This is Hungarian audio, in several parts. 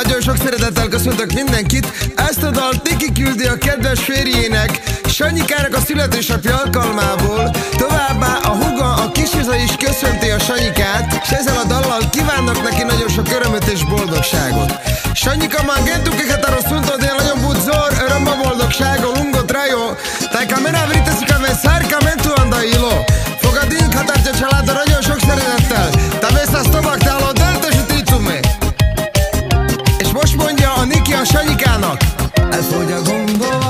Nagyon sok szeretettel köszöntök mindenkit. Ezt a dal tiki küldi a kedves férjének, Sanyikának a születésnapja alkalmából. Továbbá a huga, a kisiza is köszönti a Sanyikát, és ezzel a dallal kívánnak neki nagyon sok örömöt és boldogságot. Sanyika már gentukekat arra szuntot, elfogy a gombom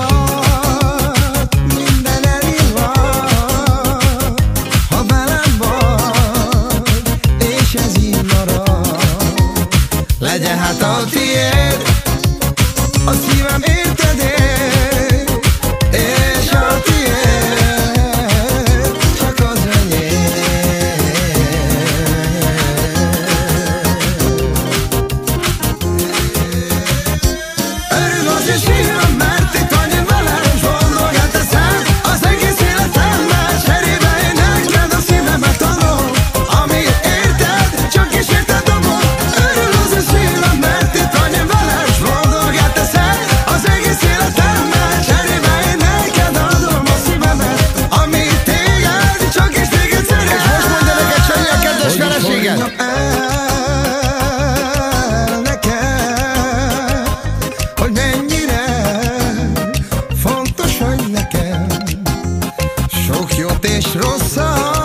ensemble